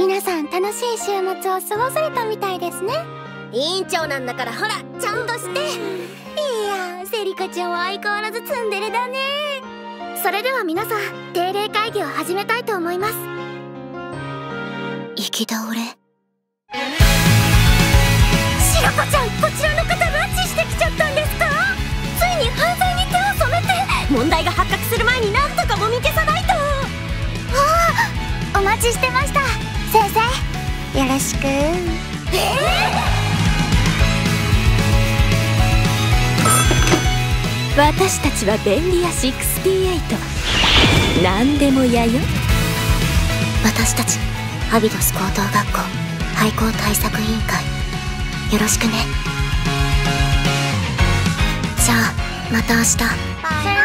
皆さん楽しい週末を過ごされたみたいですね。委員長なんだからほらちゃんとして。いやセリカちゃんは相変わらずツンデレだね。それでは皆さん定例会議を始めたいと思います。行き倒れ。シロコちゃんこちらの方拉致してきちゃったんですか？ついに犯罪に手を染めて問題が発覚する前になんとかもみ消さないと。ああお待ちしてましたろしく。え私たちは便利屋68何でもやよ。私たちアビドス高等学校廃校対策委員会。よろしくね。じゃあまた明日